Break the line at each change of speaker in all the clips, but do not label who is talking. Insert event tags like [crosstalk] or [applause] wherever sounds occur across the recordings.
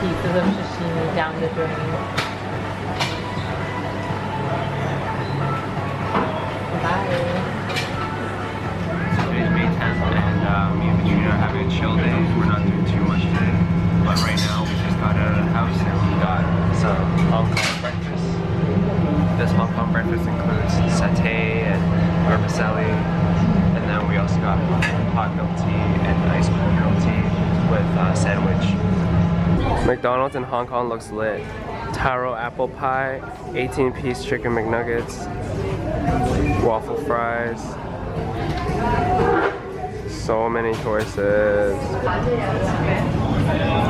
pieces of sashimi down the drain. Bye.
Today's May 10th, and uh, me and Katrina are having a chill day. We're not doing too much today, but right now we just got out of the house and we got some Hong Kong breakfast. This Hong Kong breakfast includes satay and vermicelli, and then we also got hot milk tea and iced cold milk tea with uh, sandwich. McDonald's in Hong Kong looks lit. Taro apple pie, 18 piece chicken McNuggets, waffle fries. So many choices.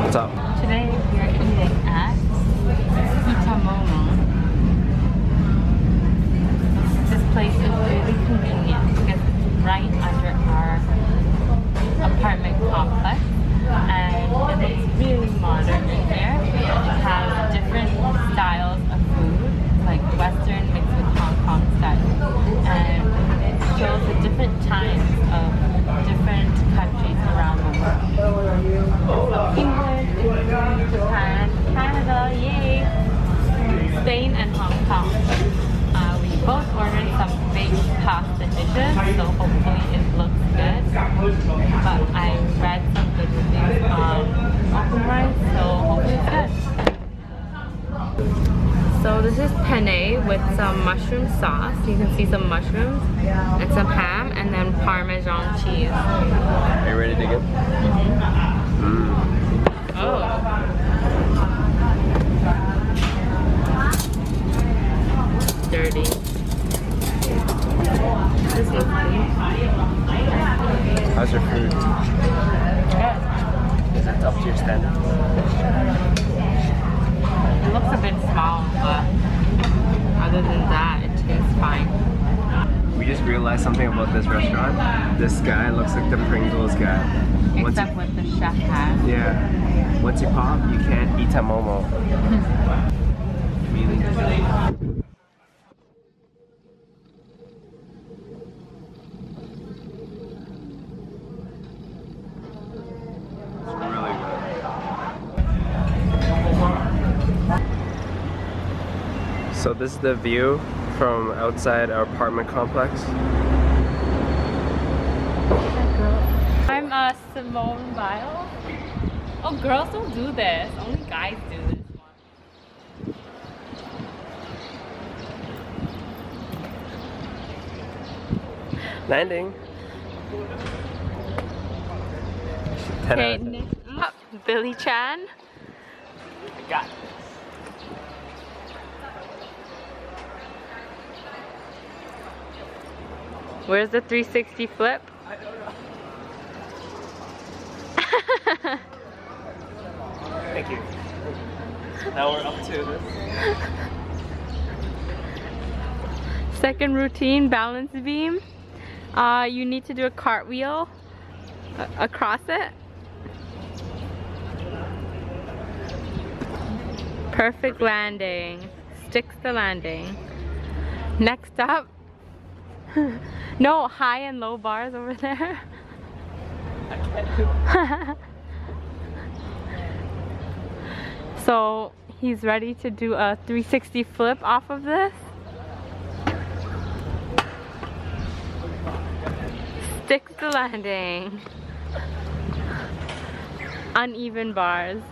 What's up?
Today we are eating at Itamomo. This place is really convenient because it's right under our apartment complex and So this is penne with some mushroom sauce. You can see some mushrooms and some ham and then parmesan cheese.
Are you ready to get? Mm.
Oh. Dirty. This is
How's your food? Is it up to your standard?
It looks a bit small, but other than that, it tastes fine.
We just realized something about this restaurant. This guy looks like the Pringles guy. Once
Except with the chef hat.
yeah. Once you pop, you can't eat a momo. [laughs] really? So this is the view from outside our apartment complex.
I'm uh, Simone Biles. Oh, girls don't do this. Only guys do this.
Landing. 10
Okay,
out of 10.
next up, Billy Chan.
Got it.
Where's the 360 flip?
Thank you. Now we're up to this.
Second routine, balance beam. Uh, you need to do a cartwheel across it. Perfect landing. Sticks the landing. Next up. [laughs] no, high and low bars over there. [laughs] so he's ready to do a 360 flip off of this. Sticks the landing. [laughs] Uneven bars.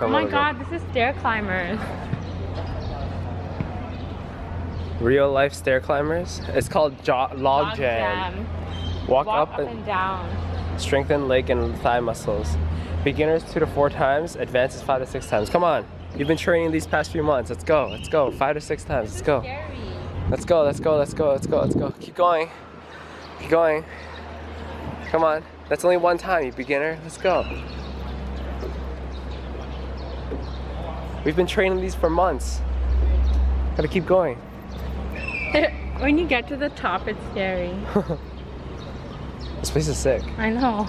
Oh my god, this is stair climbers.
Real life stair climbers. It's called jo- log,
Log
jam.
jam.
Walk,
Walk
up,
up
and
and down.
strengthen leg and thigh muscles. Beginners two to four times, advances five to six times. Come on. You've been training these past few months. Let's go. Let's go. Five to six times. Let's go. Let's go. Let's go. Let's go. Let's go. Let's go. Keep going. Keep going. Come on. That's only one time, you beginner. Let's go. We've been training these for months. Gotta keep going. [laughs]
when you get to the top, it's scary. [laughs]
This place is sick.
I know.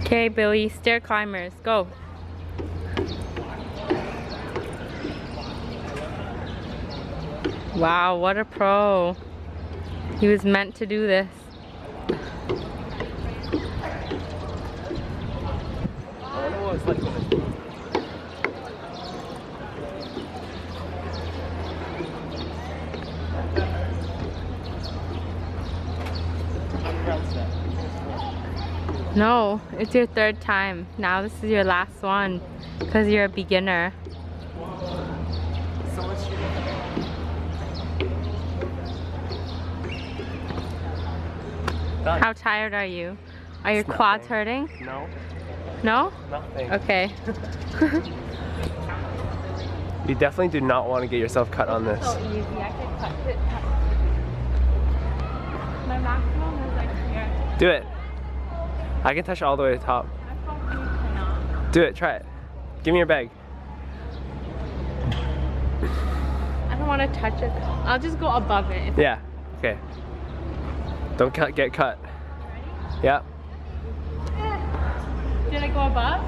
Okay, Billy, stair climbers, go. Wow, what a pro. He was meant to do this.
I wonder what it's like when it's
No, it's your third time. Now this is your last one because you're a beginner.
Done.
How tired are you? Are your
It's
quads
nothing.
hurting?
No,
No?
nothing.
Okay. [laughs]
You definitely do not want to get yourself cut on this.
So easy. I cut it. My maximum is like here.
Do it. I can touch all the way to the top.
I probably cannot.
Do it, try it. Give me your bag.
I don't want to touch it. I'll just go above it.
Yeah, okay. Don't cut, get cut. Yeah. Eh.
Did I go above?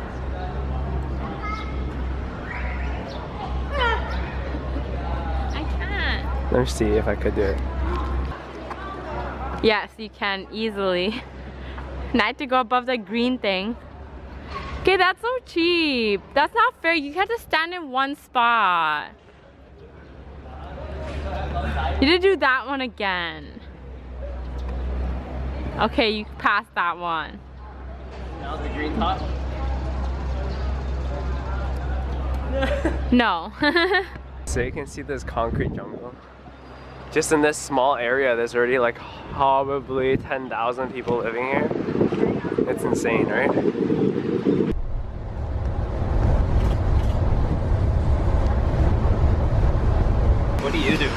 Ah. I can't.
Let me see if I could do it.
Yes, you can easily. And I had to go above the green thing. Okay, that's so cheap. That's not fair. You have to stand in one spot. You did do that one again. Okay, you passed that one.
Now the green top.
No. [laughs]
So you can see this concrete jungle. Just in this small area, there's already like probably 10,000 people living here. It's insane, right? What do you do?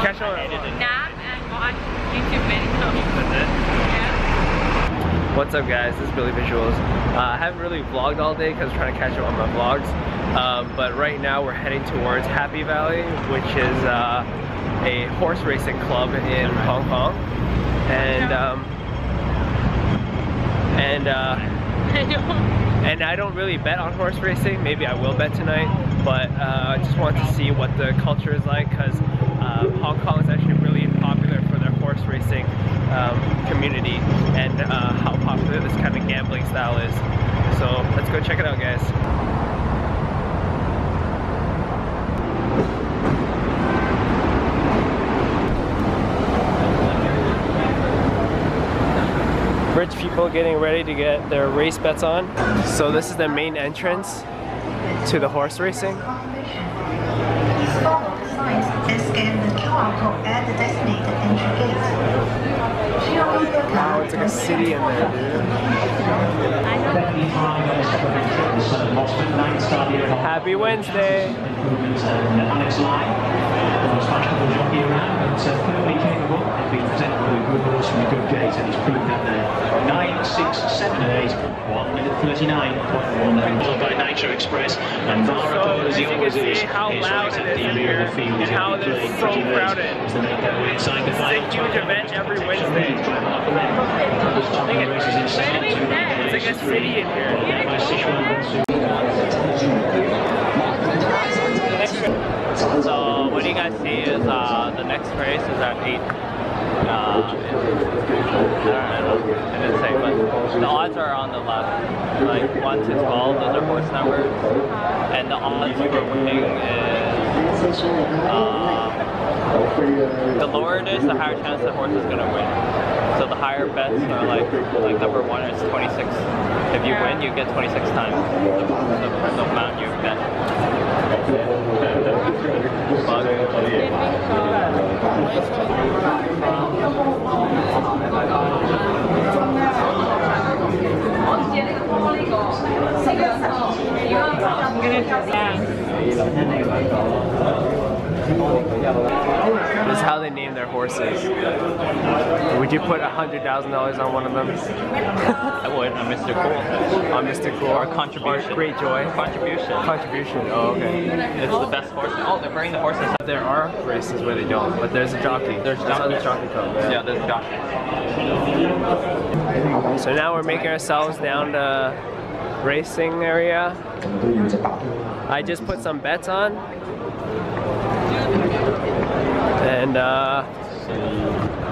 catch on?
Nap and watch YouTube videos.
That's it?
Yeah.
What's up guys, this is Billy Visuals. Uh, I haven't really vlogged all day because I'm trying to catch up on my vlogs. Um, but right now we're heading towards Happy Valley, which is uh, a horse racing club in Hong Kong. And um, and uh,
I [laughs]
and I don't really bet on horse racing. Maybe I will bet tonight, but uh, I just want to see what the culture is like because uh, Hong Kong is actually really popular for their horse racing um, community and uh, how popular this kind of gambling style is. So let's go check it out, guys. People getting ready to get their race bets on. So this is the main entrance to the horse racing.
Follow the signs and scan the QR at the designated entry gate.
Wow, it's like a city in there, dude. Happy Wednesday.
6, 7, and 8, 1 minute 39.1. Followed by Nitro Express, and Vara
So,
Pearl,
as
as he always
see
is,
how
is
loud
right at the
is in
rear of the field.
and how
going to
it is
play
so crowded.
as they make their way inside the
This is a huge event every Wednesday.
Races inside to
It's like a city in here.
by Sichuan Bonsu.
So what you guys see is uh, the next race is at 8. Uh, I don't know, I didn't say, but the odds are on the left. Like 1 to 12, those are horse numbers. And the odds for winning is, uh, the lower it is, the higher chance the horse is going to win. So the higher bets are like, like number 1 is 26. If you win, you get 26 times the, the, the amount you bet.
This is how horses. Would you put $100,000 on one of them?
I would. I'm Mr. Cool.
On Mr. Cool?
Or contribution.
Or Great Joy?
Contribution.
Contribution, oh okay.
It's the best horse. Oh, they're bringing the horses.
There are races where they don't, but there's a jockey.
There's
the
jockey.
jockey comes.
Yeah, there's a jockey.
So now we're making ourselves down to racing area. I just put some bets on. Uh,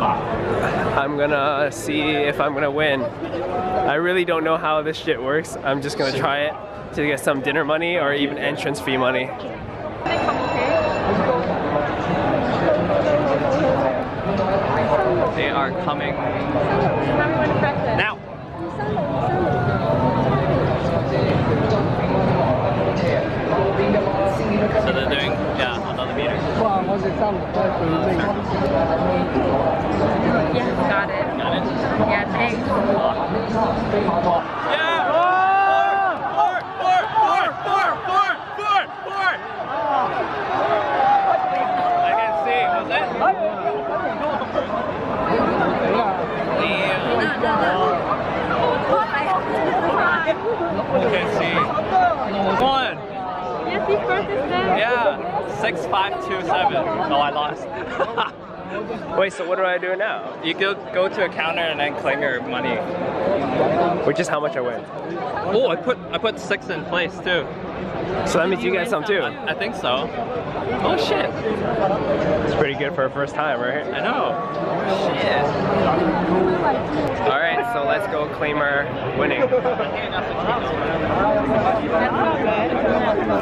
I'm gonna see if I'm gonna win. I really don't know how this shit works. I'm just gonna try it to get some dinner money or even entrance fee money. They are coming now. So they're doing, yeah, another meter.
Yeah, got it.
Got it?
Yeah, thanks.
Yeah! Four! Four! Four! Four! Four! Four! Four! I can see. Was it? I can see. One.
Yes, you first is there.
Yeah. Six five two seven. Oh, I lost. Wait, so what do I do now?
You go go to a counter and then claim your money.
Which is how much I win.
Oh, I put I put six in place too.
So that means you get some too.
I think so. Oh shit!
It's pretty good for a first time, right?
I know. Oh, shit.
All right, so let's go claim our winning.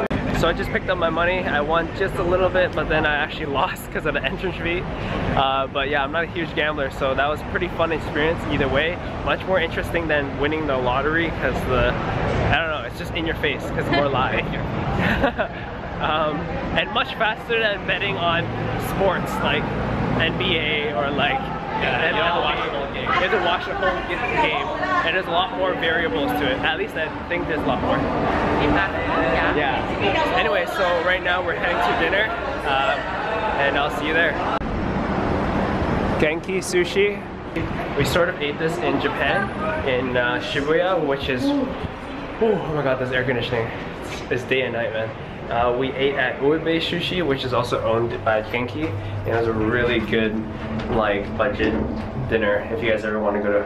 [laughs] So I just picked up my money. I won just a little bit, but then I actually [laughs] lost because of the entrance fee. Uh, but yeah, I'm not a huge gambler, so that was a pretty fun experience either way. Much more interesting than winning the lottery because the, I don't know, it's just in your face because more [laughs] live. [laughs] um, and much faster than betting on sports like NBA or like
Yeah, you have to watch the whole game.
You have to watch the whole game, and there's a lot more variables to it. At least I think there's a lot more.
Yeah.
Yeah. Anyway, so right now we're heading to dinner, uh, and I'll see you there. Genki sushi. We sort of ate this in Japan, in uh, Shibuya, which is, oh my god, this air conditioning. It's, it's day and night, man. Uh, we ate at Uobei Sushi, which is also owned by Genki. and It was a really good, like, budget dinner if you guys ever want to go to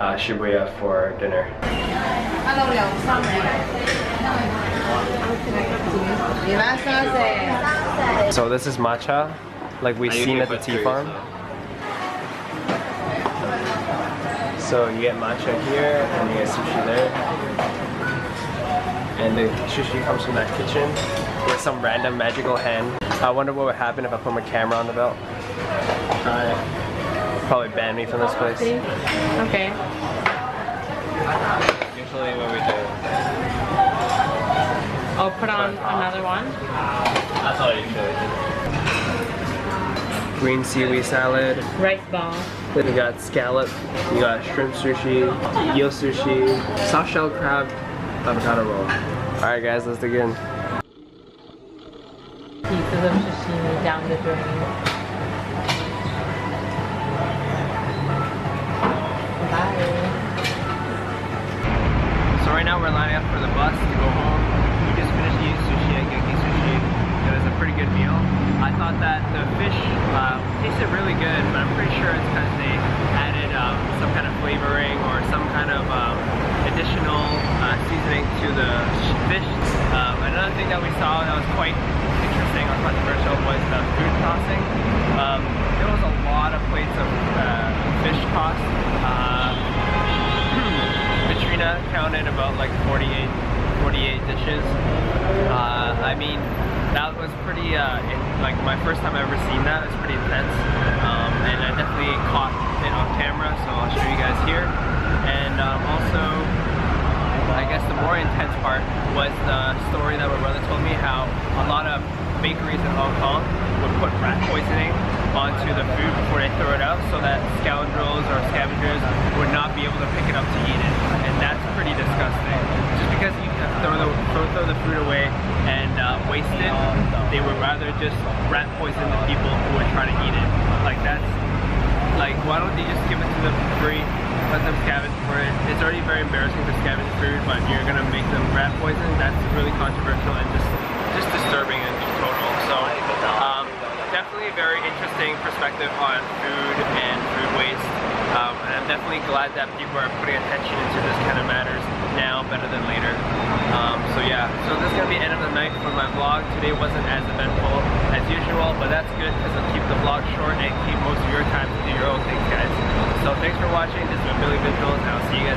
uh, Shibuya for dinner. So this is matcha, like we've seen at the tea farm. So you get matcha here, and you get sushi there. And the sushi comes from that kitchen with some random magical hand. I wonder what would happen if I put my camera on the belt. Try it. Probably ban me from this place.
Okay.
Usually what we do.
I'll put on another one.
That's all you usually do.
Green seaweed salad.
Rice ball.
Then you got scallop, you got shrimp sushi, eel sushi, soft shell crab, avocado roll. Alright guys, let's dig in.
Pieces of sashimi down the drain. Bye.
So right now we're lining up for the bus to go home. We just finished eating sushi at Genki Sushi. It was a pretty good meal. I thought that the fish uh, tasted really good, but I'm pretty sure it's because they added um, some kind of flavoring or some kind of um, additional uh, seasoning to the fish. Um, another thing that we saw that was quite interesting or controversial was the food tossing. Um, there was a lot of plates of uh, fish tossed. Uh, [clears throat] Katrina counted about like 48, 48 dishes. Uh, I mean, that was pretty, uh, like my first time ever seen that. It's pretty intense. Um, and I definitely caught it on camera, so I'll show you guys here. And um, also, I guess the more intense part was the story that my brother told me how a lot of bakeries in Hong Kong would put rat poisoning onto the food before they throw it out so that scoundrels or scavengers would not be able to pick it up to eat it. And that's pretty disgusting. Just because you throw the, throw, the food away and uh, waste it, they would rather just rat poison the people who would try to eat it. Like that's like why don't they just give it to them for free? Let them scavenge for it. It's already very embarrassing to scavenge food but you're gonna make them rat poison? That's really controversial and just just disturbing in total. So um, definitely a very interesting perspective on food and food waste um, and I'm definitely glad that people are putting attention into this kind of matters now better than later. Um, so yeah, so this is gonna be the end of the night for my vlog. Today wasn't as eventful as usual, but that's good because it'll keep the vlog short and keep most of your time to do your own things, guys. So thanks for watching. This has been Billy Visuals, and I'll see you